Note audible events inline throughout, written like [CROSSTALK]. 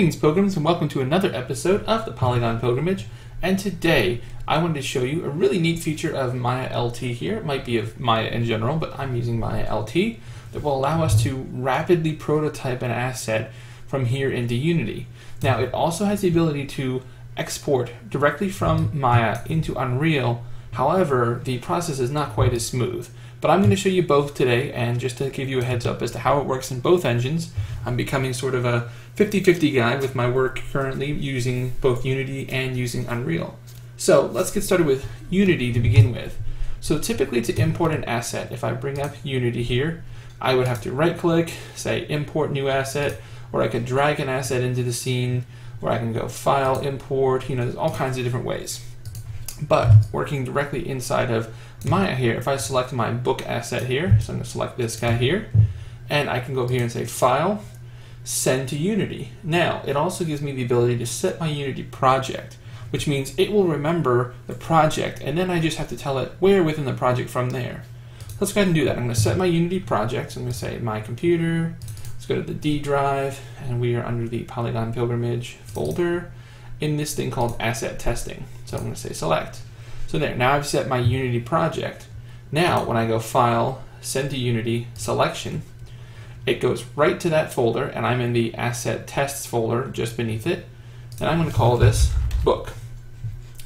Greetings, pilgrims, and welcome to another episode of the Polygon Pilgrimage. And today, I wanted to show you a really neat feature of Maya LT here. It might be of Maya in general, but I'm using Maya LT that will allow us to rapidly prototype an asset from here into Unity. Now, it also has the ability to export directly from Maya into Unreal. However, the process is not quite as smooth. But I'm going to show you both today, and just to give you a heads up as to how it works in both engines, I'm becoming sort of a 50-50 guy with my work currently using both Unity and using Unreal. So let's get started with Unity to begin with. So typically to import an asset, if I bring up Unity here, I would have to right click, say import new asset, or I could drag an asset into the scene, or I can go file, import, you know, there's all kinds of different ways. But working directly inside of Maya here, if I select my book asset here, so I'm going to select this guy here, and I can go here and say File, Send to Unity. Now, it also gives me the ability to set my Unity project, which means it will remember the project, and then I just have to tell it where within the project from there. Let's go ahead and do that. I'm going to set my Unity project. So I'm going to say My Computer. Let's go to the D drive, and we are under the Polygon Pilgrimage folder in this thing called Asset Testing. So I'm going to say Select. So there, now I've set my Unity project. Now, when I go File, Send to Unity, Selection, it goes right to that folder, and I'm in the Asset Tests folder just beneath it. And I'm going to call this Book.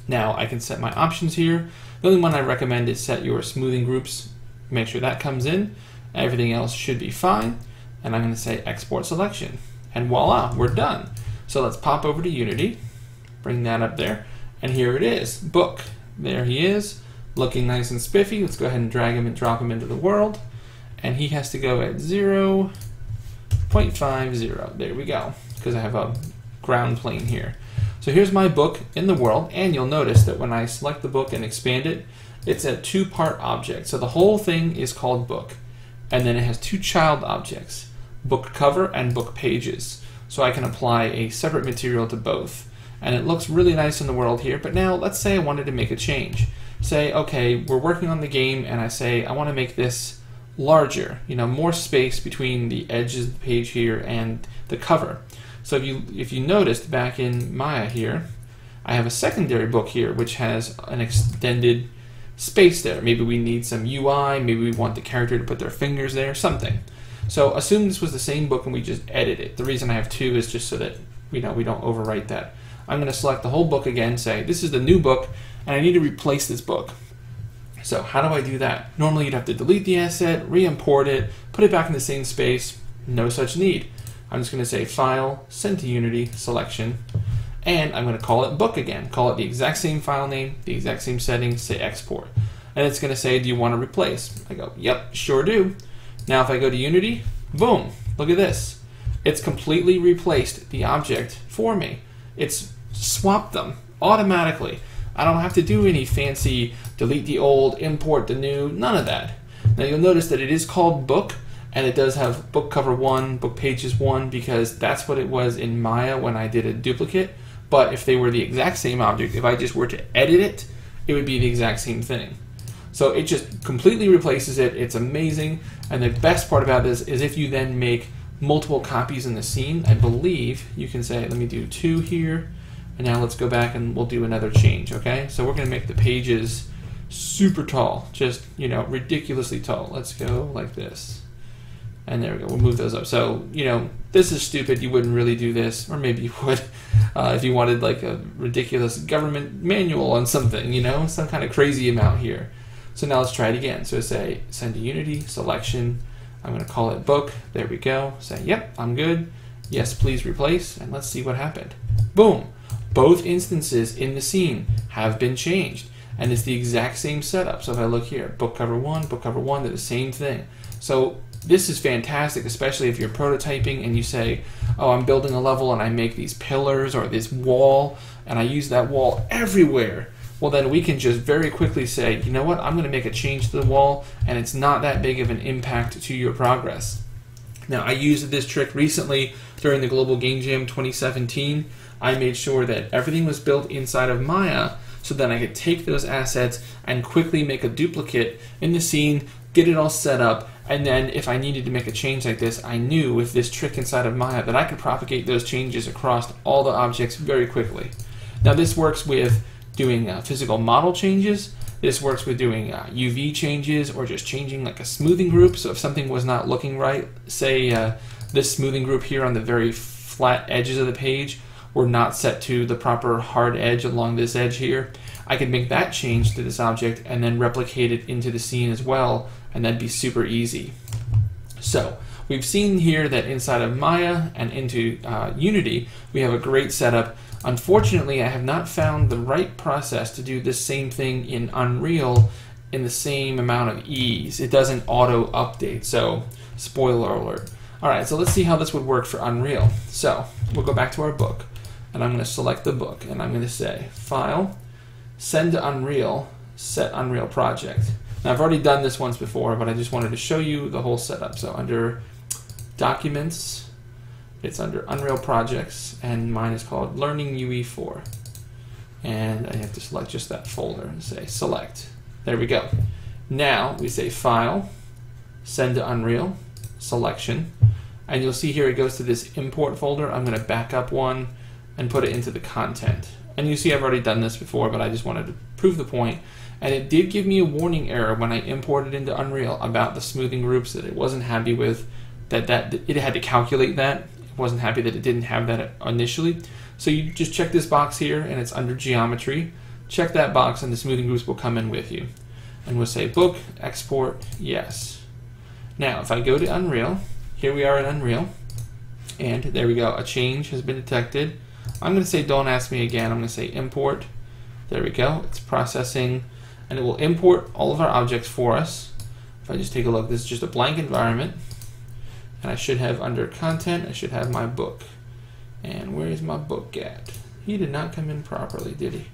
Now, I can set my options here. The only one I recommend is set your smoothing groups. Make sure that comes in. Everything else should be fine. And I'm going to say Export Selection. And voila, we're done. So let's pop over to Unity, bring that up there, and here it is, Book. There he is, looking nice and spiffy. Let's go ahead and drag him and drop him into the world. And he has to go at 0 0.50. There we go, because I have a ground plane here. So here's my book in the world, and you'll notice that when I select the book and expand it, it's a two-part object. So the whole thing is called book, and then it has two child objects, book cover and book pages. So I can apply a separate material to both and it looks really nice in the world here, but now let's say I wanted to make a change. Say, okay, we're working on the game and I say I want to make this larger, you know, more space between the edges of the page here and the cover. So if you if you noticed back in Maya here, I have a secondary book here which has an extended space there. Maybe we need some UI, maybe we want the character to put their fingers there, something. So assume this was the same book and we just edit it. The reason I have two is just so that you know we don't overwrite that. I'm going to select the whole book again, say this is the new book, and I need to replace this book. So how do I do that? Normally you'd have to delete the asset, re-import it, put it back in the same space. No such need. I'm just going to say File, Send to Unity, Selection, and I'm going to call it Book again. Call it the exact same file name, the exact same settings, say Export. And it's going to say, do you want to replace? I go, yep, sure do. Now if I go to Unity, boom, look at this. It's completely replaced the object for me. It's swapped them automatically. I don't have to do any fancy delete the old, import the new, none of that. Now you'll notice that it is called book and it does have book cover 1, book pages 1 because that's what it was in Maya when I did a duplicate. But if they were the exact same object, if I just were to edit it, it would be the exact same thing. So it just completely replaces it. It's amazing. And the best part about this is if you then make multiple copies in the scene, I believe you can say, let me do two here, and now let's go back and we'll do another change, okay? So we're gonna make the pages super tall, just, you know, ridiculously tall. Let's go like this. And there we go, we'll move those up. So, you know, this is stupid, you wouldn't really do this, or maybe you would [LAUGHS] uh, if you wanted like a ridiculous government manual on something, you know, some kind of crazy amount here. So now let's try it again. So say send to Unity, selection, I'm going to call it book. There we go. Say, yep, I'm good. Yes, please replace. And let's see what happened. Boom. Both instances in the scene have been changed. And it's the exact same setup. So if I look here, book cover one, book cover one, they're the same thing. So this is fantastic, especially if you're prototyping and you say, oh, I'm building a level and I make these pillars or this wall, and I use that wall everywhere well then we can just very quickly say, you know what, I'm going to make a change to the wall and it's not that big of an impact to your progress. Now I used this trick recently during the Global Game Jam 2017. I made sure that everything was built inside of Maya so then I could take those assets and quickly make a duplicate in the scene, get it all set up, And then if I needed to make a change like this, I knew with this trick inside of Maya that I could propagate those changes across all the objects very quickly. Now this works with doing uh, physical model changes. This works with doing uh, UV changes or just changing like a smoothing group. So if something was not looking right, say uh, this smoothing group here on the very flat edges of the page were not set to the proper hard edge along this edge here, I could make that change to this object and then replicate it into the scene as well, and that'd be super easy. So we've seen here that inside of Maya and into uh, Unity, we have a great setup. Unfortunately, I have not found the right process to do this same thing in Unreal in the same amount of ease. It doesn't auto update, so spoiler alert. All right, so let's see how this would work for Unreal. So we'll go back to our book, and I'm going to select the book, and I'm going to say File, Send to Unreal, Set Unreal Project. Now I've already done this once before, but I just wanted to show you the whole setup. So under Documents, it's under Unreal Projects, and mine is called Learning UE4. And I have to select just that folder and say Select. There we go. Now we say File, Send to Unreal, Selection, and you'll see here it goes to this import folder. I'm going to back up one and put it into the content. And you see I've already done this before, but I just wanted to prove the point. And it did give me a warning error when I imported into Unreal about the smoothing groups that it wasn't happy with, that, that it had to calculate that. It wasn't happy that it didn't have that initially. So you just check this box here and it's under geometry. Check that box and the smoothing groups will come in with you. And we'll say book, export, yes. Now if I go to Unreal, here we are in Unreal, and there we go, a change has been detected. I'm going to say don't ask me again, I'm going to say import. There we go, it's processing, and it will import all of our objects for us. If I just take a look, this is just a blank environment, and I should have under content, I should have my book. And where is my book at? He did not come in properly, did he?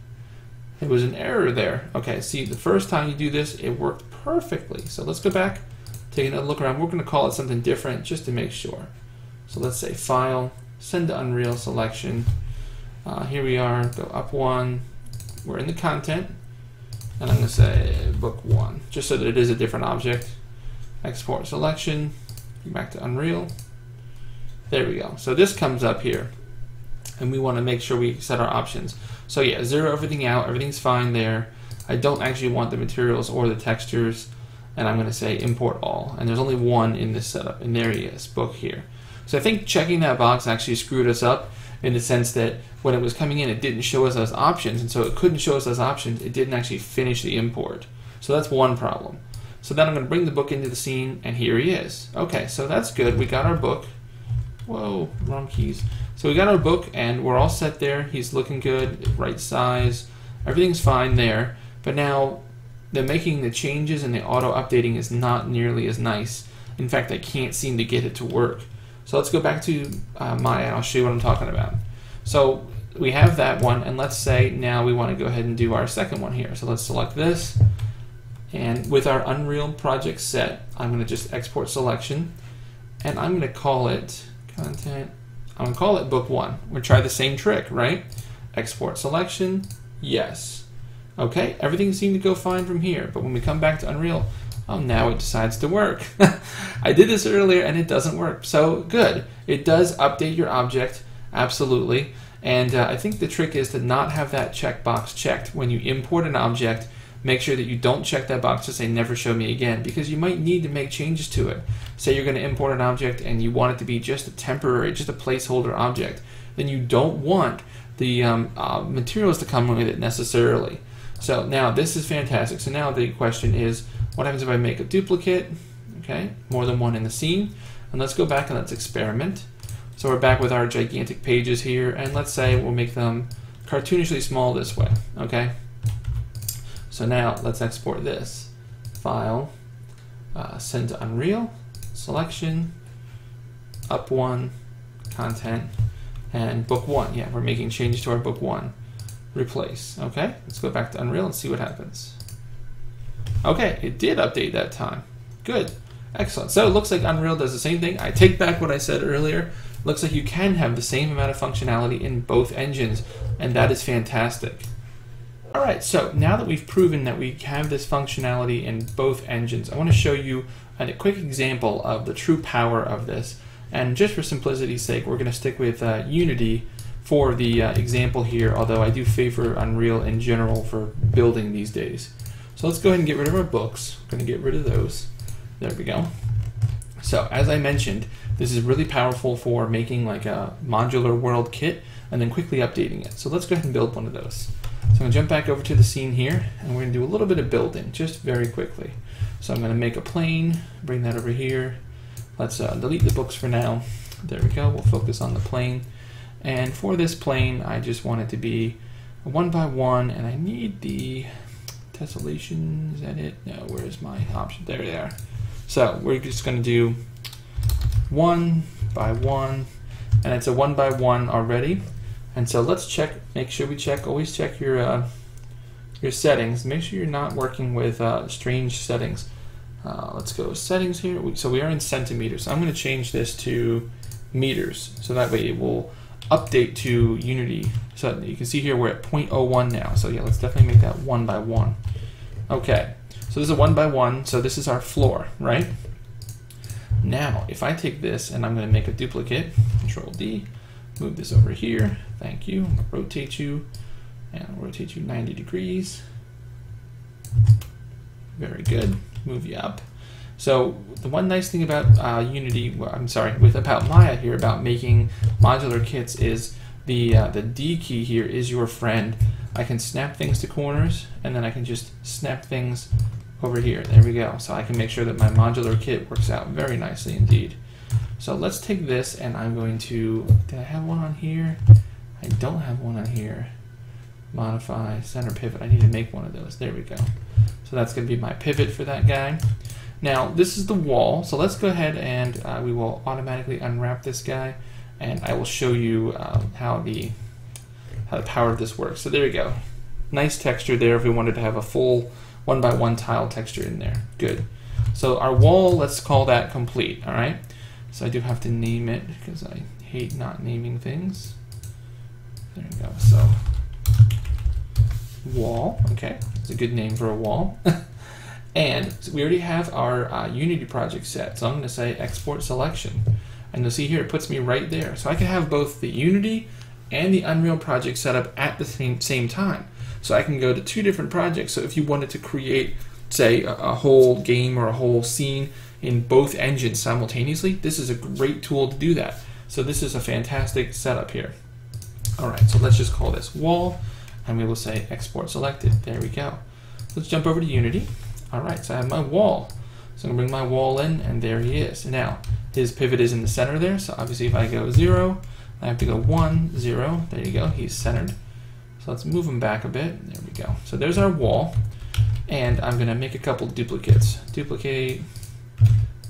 It was an error there. Okay, see, the first time you do this, it worked perfectly. So let's go back take a look around. We're going to call it something different just to make sure. So let's say File, Send to Unreal Selection. Uh, here we are, go up one. We're in the content. And I'm going to say Book 1, just so that it is a different object. Export Selection, back to Unreal. There we go. So this comes up here. And we want to make sure we set our options. So yeah, zero everything out. Everything's fine there. I don't actually want the materials or the textures and I'm going to say import all. And there's only one in this setup, and there he is, book here. So I think checking that box actually screwed us up in the sense that when it was coming in, it didn't show us as options, and so it couldn't show us as options. It didn't actually finish the import. So that's one problem. So then I'm going to bring the book into the scene, and here he is. Okay, so that's good. We got our book. Whoa, wrong keys. So we got our book, and we're all set there. He's looking good, right size. Everything's fine there. But now the making the changes and the auto updating is not nearly as nice. In fact, I can't seem to get it to work. So let's go back to uh, Maya and I'll show you what I'm talking about. So we have that one and let's say now we want to go ahead and do our second one here. So let's select this and with our Unreal project set, I'm going to just export selection and I'm going to call it content. I'm going to call it book one. We'll try the same trick, right? Export selection, yes. Okay, everything seemed to go fine from here, but when we come back to Unreal, oh, now it decides to work. [LAUGHS] I did this earlier and it doesn't work. So good. It does update your object, absolutely. And uh, I think the trick is to not have that checkbox checked. When you import an object, make sure that you don't check that box to say never show me again because you might need to make changes to it. Say you're going to import an object and you want it to be just a temporary, just a placeholder object. Then you don't want the um, uh, materials to come with it necessarily. So now this is fantastic. So now the question is, what happens if I make a duplicate? Okay, more than one in the scene. And let's go back and let's experiment. So we're back with our gigantic pages here, and let's say we'll make them cartoonishly small this way, okay? So now let's export this. File, uh, send to Unreal, selection, up one, content, and book one. Yeah, we're making changes to our book one replace. Okay, let's go back to Unreal and see what happens. Okay, it did update that time. Good. Excellent. So it looks like Unreal does the same thing. I take back what I said earlier. Looks like you can have the same amount of functionality in both engines, and that is fantastic. All right, so now that we've proven that we have this functionality in both engines, I want to show you a quick example of the true power of this. And just for simplicity's sake, we're going to stick with uh, Unity for the uh, example here, although I do favor Unreal in general for building these days. So let's go ahead and get rid of our books. We're going to get rid of those. There we go. So as I mentioned, this is really powerful for making like a modular world kit and then quickly updating it. So let's go ahead and build one of those. So I'm going to jump back over to the scene here, and we're going to do a little bit of building, just very quickly. So I'm going to make a plane, bring that over here. Let's uh, delete the books for now. There we go, we'll focus on the plane. And for this plane, I just want it to be one by one, and I need the tessellation, is that it? No, where's my option? There they are. So we're just going to do one by one, and it's a one by one already. And so let's check, make sure we check, always check your uh, your settings. Make sure you're not working with uh, strange settings. Uh, let's go settings here. So we are in centimeters. I'm going to change this to meters. So that way it will update to Unity. So you can see here we're at 0.01 now. So yeah, let's definitely make that one by one. Okay, so this is a one by one. So this is our floor, right? Now, if I take this and I'm going to make a duplicate, Control D, move this over here. Thank you. rotate you and rotate you 90 degrees. Very good. Move you up. So the one nice thing about uh, Unity, I'm sorry, with about Maya here about making modular kits is the uh, the D key here is your friend. I can snap things to corners and then I can just snap things over here. There we go. So I can make sure that my modular kit works out very nicely indeed. So let's take this and I'm going to, did I have one on here? I don't have one on here. Modify, center pivot. I need to make one of those. There we go. So that's going to be my pivot for that guy. Now, this is the wall. So let's go ahead and uh, we will automatically unwrap this guy and I will show you uh, how the how the power of this works. So there we go. Nice texture there if we wanted to have a full one by one tile texture in there. Good. So our wall, let's call that complete, all right? So I do have to name it because I hate not naming things. There we go. So wall, okay, it's a good name for a wall. [LAUGHS] and we already have our uh, Unity project set. So I'm going to say export selection. And you'll see here it puts me right there. So I can have both the Unity and the Unreal project set up at the same, same time. So I can go to two different projects. So if you wanted to create, say, a, a whole game or a whole scene in both engines simultaneously, this is a great tool to do that. So this is a fantastic setup here. All right, so let's just call this wall, and we will say export selected. There we go. Let's jump over to Unity. All right, so I have my wall. So I'm gonna bring my wall in, and there he is. Now, his pivot is in the center there, so obviously if I go zero, I have to go one, zero. There you go, he's centered. So let's move him back a bit. There we go. So there's our wall. And I'm gonna make a couple duplicates. Duplicate,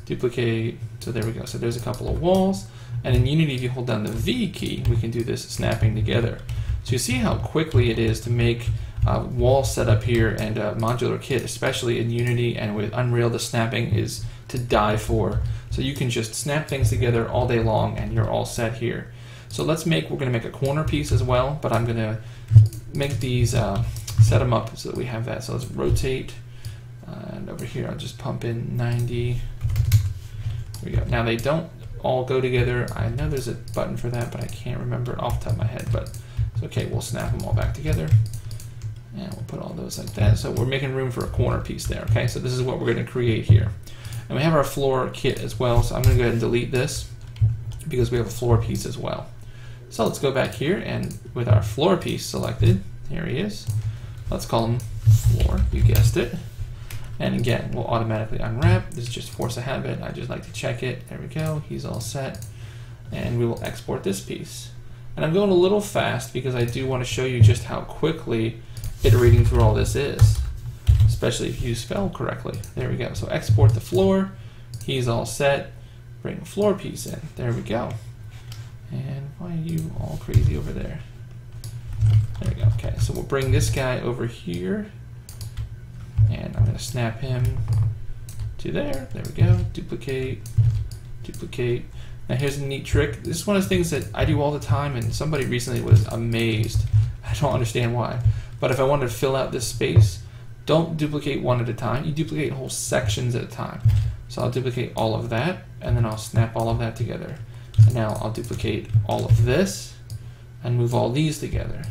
duplicate. So there we go. So there's a couple of walls. And in Unity, if you hold down the V key, we can do this snapping together. So you see how quickly it is to make a wall setup here and a modular kit, especially in Unity and with Unreal, the snapping is to die for. So you can just snap things together all day long and you're all set here. So let's make, we're gonna make a corner piece as well, but I'm gonna make these, uh, set them up so that we have that. So let's rotate, uh, and over here I'll just pump in 90. There we go. Now they don't all go together. I know there's a button for that, but I can't remember off the top of my head, but it's okay. We'll snap them all back together. And we'll put all those like that. So we're making room for a corner piece there, okay? So this is what we're gonna create here. And we have our floor kit as well, so I'm gonna go ahead and delete this because we have a floor piece as well. So let's go back here and with our floor piece selected, here he is. Let's call him floor, you guessed it. And again, we'll automatically unwrap. This is just force a habit. I just like to check it. There we go, he's all set. And we will export this piece. And I'm going a little fast because I do want to show you just how quickly iterating through all this is, especially if you spell correctly. There we go. So export the floor. He's all set. Bring a floor piece in. There we go. And why are you all crazy over there? There we go. Okay, so we'll bring this guy over here. And I'm going to snap him to there. There we go. Duplicate, duplicate. Now here's a neat trick. This is one of the things that I do all the time, and somebody recently was amazed. I don't understand why. But if I wanted to fill out this space, don't duplicate one at a time. You duplicate whole sections at a time. So I'll duplicate all of that, and then I'll snap all of that together. And now I'll duplicate all of this, and move all these together.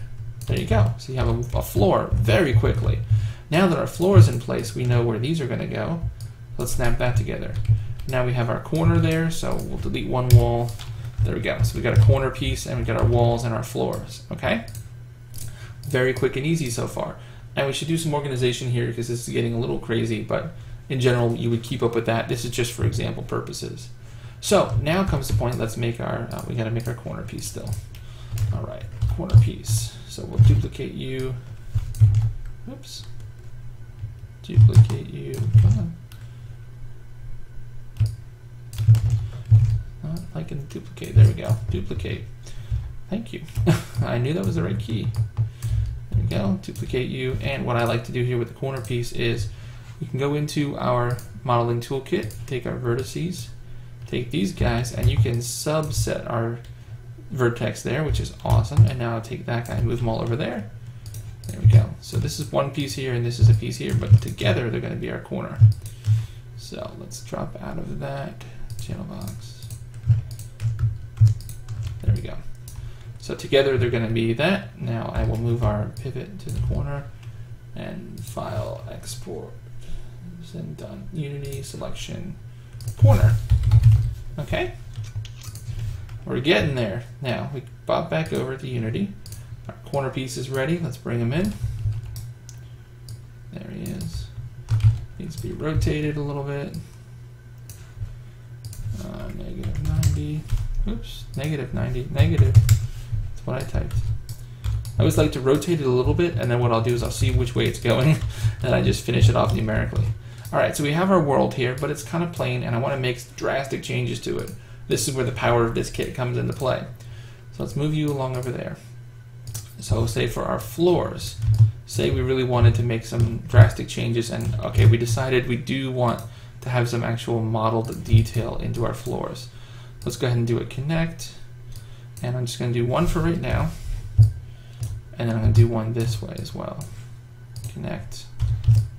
There you go. So you have a, a floor very quickly. Now that our floor is in place, we know where these are going to go. Let's snap that together. Now we have our corner there, so we'll delete one wall. There we go. So we got a corner piece, and we got our walls and our floors. Okay? Very quick and easy so far. And we should do some organization here because this is getting a little crazy, but in general, you would keep up with that. This is just for example purposes. So now comes the point, let's make our, uh, we gotta make our corner piece still. All right, corner piece. So we'll duplicate you. Oops. Duplicate you, come on. Not liking duplicate, there we go, duplicate. Thank you. [LAUGHS] I knew that was the right key. We go, duplicate you. And what I like to do here with the corner piece is we can go into our modeling toolkit, take our vertices, take these guys, and you can subset our vertex there, which is awesome. And now I'll take that guy and move them all over there. There we go. So this is one piece here and this is a piece here, but together they're going to be our corner. So let's drop out of that channel box. There we go. So together they're going to be that. Now I will move our pivot to the corner and file export and done. Unity selection corner. Okay. We're getting there. Now we pop back over to Unity. Our corner piece is ready. Let's bring him in. There he is. Needs to be rotated a little bit. Uh, negative 90. Oops, negative 90. Negative. What I typed. I always like to rotate it a little bit, and then what I'll do is I'll see which way it's going, [LAUGHS] and I just finish it off numerically. All right, so we have our world here, but it's kind of plain, and I want to make drastic changes to it. This is where the power of this kit comes into play. So let's move you along over there. So say for our floors, say we really wanted to make some drastic changes, and okay, we decided we do want to have some actual modeled detail into our floors. Let's go ahead and do a connect, and I'm just going to do one for right now and then I'm going to do one this way as well. Connect.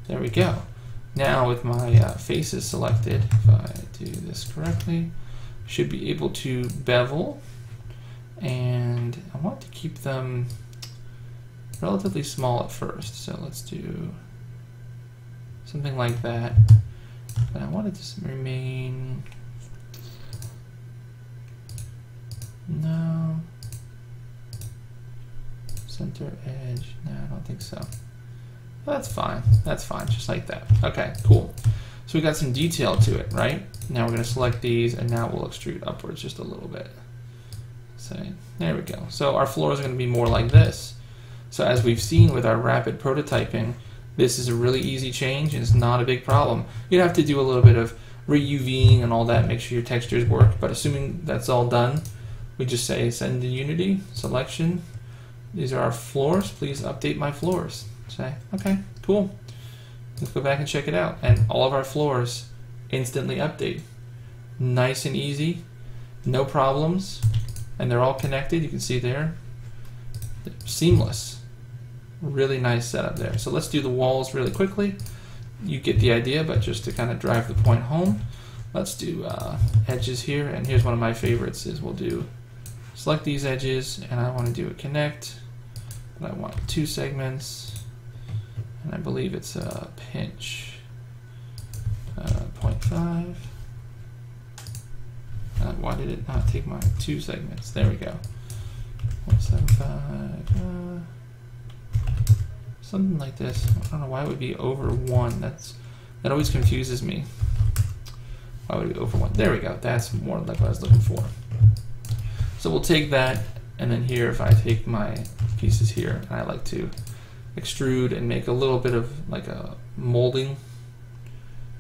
There we go. Now with my uh, faces selected, if I do this correctly, should be able to bevel and I want to keep them relatively small at first. So let's do something like that. But I want it to remain, no, center edge. No, I don't think so. that's fine. That's fine. Just like that. Okay, cool. So we got some detail to it, right? Now we're going to select these, and now we'll extrude upwards just a little bit. Say, there we go. So our floor is going to be more like this. So as we've seen with our rapid prototyping, this is a really easy change, and it's not a big problem. You'd have to do a little bit of re-UVing and all that, make sure your textures work. But assuming that's all done, we just say send to Unity, selection, these are our floors. Please update my floors. Say, okay, cool. Let's go back and check it out. And all of our floors instantly update. Nice and easy, no problems, and they're all connected. You can see there. Seamless. Really nice setup there. So let's do the walls really quickly. You get the idea, but just to kind of drive the point home, let's do uh, edges here. And here's one of my favorites is we'll do select these edges and I want to do a connect but I want two segments and I believe it's a pinch uh, 0.5 uh, why did it not take my two segments? There we go. 0.75 uh, something like this. I don't know why it would be over one. That's that always confuses me. Why would it be over one? There we go. That's more like what I was looking for so we'll take that, and then here, if I take my pieces here, and I like to extrude and make a little bit of like a molding.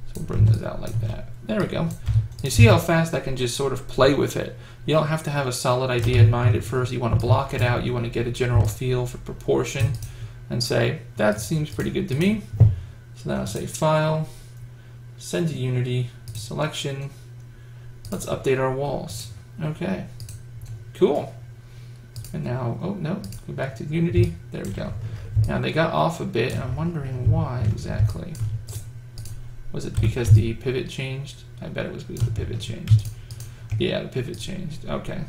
So we'll bring those out like that. There we go. You see how fast I can just sort of play with it. You don't have to have a solid idea in mind at first. You want to block it out. You want to get a general feel for proportion and say, that seems pretty good to me. So then I'll say File, Send to Unity, Selection. Let's update our walls. Okay. Cool. And now, oh no, go back to Unity. There we go. Now they got off a bit, and I'm wondering why exactly. Was it because the pivot changed? I bet it was because the pivot changed. Yeah, the pivot changed. Okay.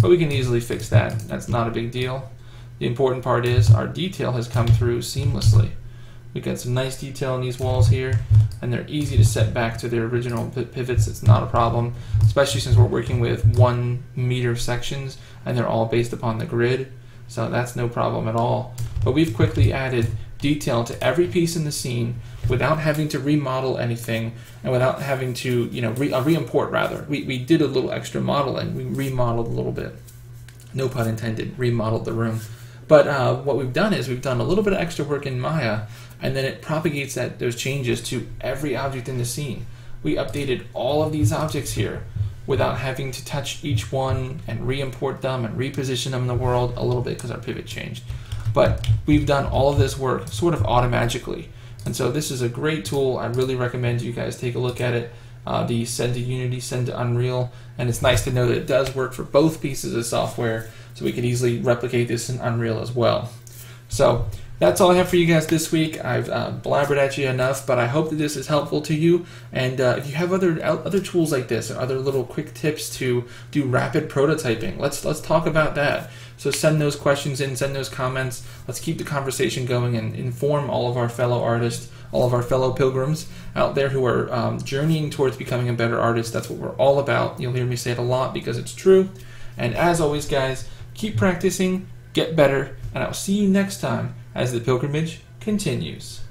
But we can easily fix that. That's not a big deal. The important part is our detail has come through seamlessly. We got some nice detail in these walls here, and they're easy to set back to their original pivots. It's not a problem, especially since we're working with one meter sections, and they're all based upon the grid. So that's no problem at all. But we've quickly added detail to every piece in the scene without having to remodel anything and without having to, you know, re, uh, re-import rather. We, we did a little extra modeling. We remodeled a little bit. No pun intended, remodeled the room. But uh, what we've done is we've done a little bit of extra work in Maya, and then it propagates that those changes to every object in the scene. We updated all of these objects here without having to touch each one and re-import them and reposition them in the world a little bit because our pivot changed. But we've done all of this work sort of automatically. And so this is a great tool. I really recommend you guys take a look at it. Uh, the send to Unity, send to Unreal, and it's nice to know that it does work for both pieces of software so we could easily replicate this in Unreal as well. So that's all I have for you guys this week. I've uh, blabbered at you enough, but I hope that this is helpful to you. And uh, if you have other other tools like this or other little quick tips to do rapid prototyping, let's let's talk about that. So send those questions in, send those comments. Let's keep the conversation going and inform all of our fellow artists, all of our fellow pilgrims out there who are um, journeying towards becoming a better artist. That's what we're all about. You'll hear me say it a lot because it's true. And as always, guys Keep practicing, get better, and I'll see you next time as the pilgrimage continues.